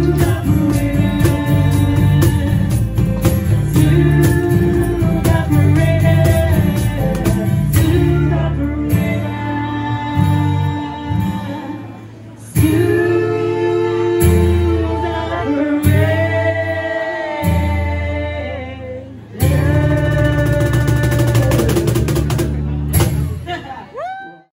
You.